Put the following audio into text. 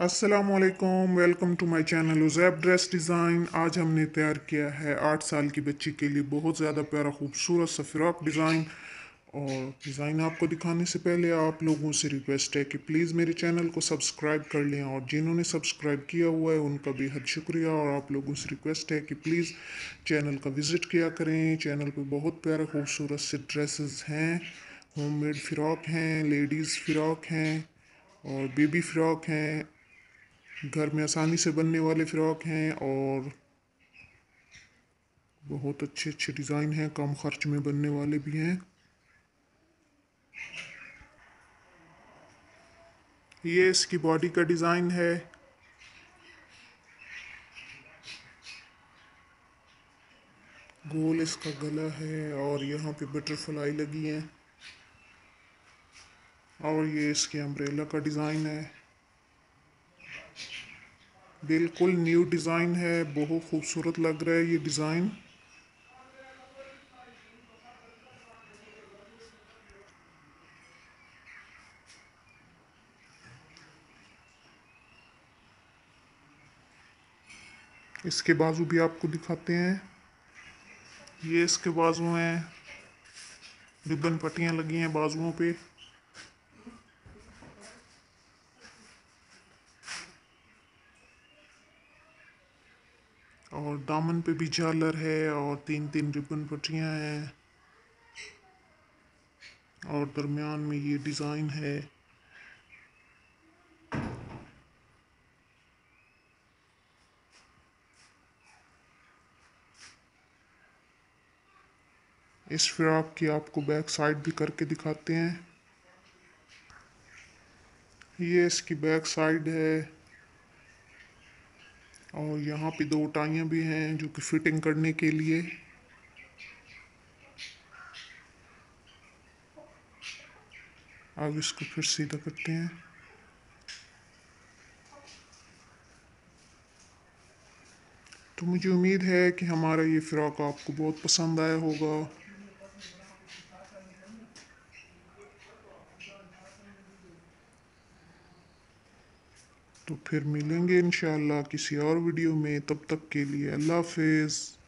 असलकम welcome to my channel Uzaib dress design आज हमने तैयार किया है आठ साल की बच्ची के लिए बहुत ज़्यादा प्यारा, खूबसूरत सा फ़्रॉक डिज़ाइन और डिज़ाइन आपको दिखाने से पहले आप लोगों से रिक्वेस्ट है कि प्लीज़ मेरे चैनल को सब्सक्राइब कर लें और जिन्होंने सब्सक्राइब किया हुआ है, उनका भी हद शुक्रिया. और आप लोगों से रिक्वेस्ट है कि प्लीज़ चैनल का विज़िट किया करें. चैनल पर बहुत प्यारे, खूबसूरत से ड्रेसेस हैं. होम मेड फ़्रॉक हैं लेडीज़ फ़्रॉक हैं. और बेबी फ़्रॉक हैं. घर में आसानी से बनने वाले फ़्रॉक हैं और बहुत अच्छे अच्छे डिज़ाइन हैं, कम खर्च में बनने वाले भी हैं। ये इसकी बॉडी का डिज़ाइन है। गोल इसका गला है और यहाँ पे बटरफ्लाई लगी है। और ये इसके अम्ब्रेला का डिज़ाइन है। बिल्कुल न्यू डिज़ाइन है, बहुत खूबसूरत लग रहा है ये डिज़ाइन। इसके बाजू भी आपको दिखाते हैं। ये इसके बाजू हैं, रिबन पट्टियाँ लगी हैं बाजुओं पे। और दामन पे भी झालर है और तीन तीन रिबन पट्टियाँ हैं। और दरमियान में ये डिज़ाइन है। इस फ्रॉक की आपको बैक साइड भी करके दिखाते हैं। ये इसकी बैक साइड है। और यहाँ पे दो टाइयाँ भी हैं जो कि फिटिंग करने के लिए। अब इसको फिर सीधा करते हैं। तो मुझे उम्मीद है कि हमारा ये फ़्रॉक आपको बहुत पसंद आया होगा। तो फिर मिलेंगे इन किसी और वीडियो में। तब तक के लिए अल्लाह हाफिज़।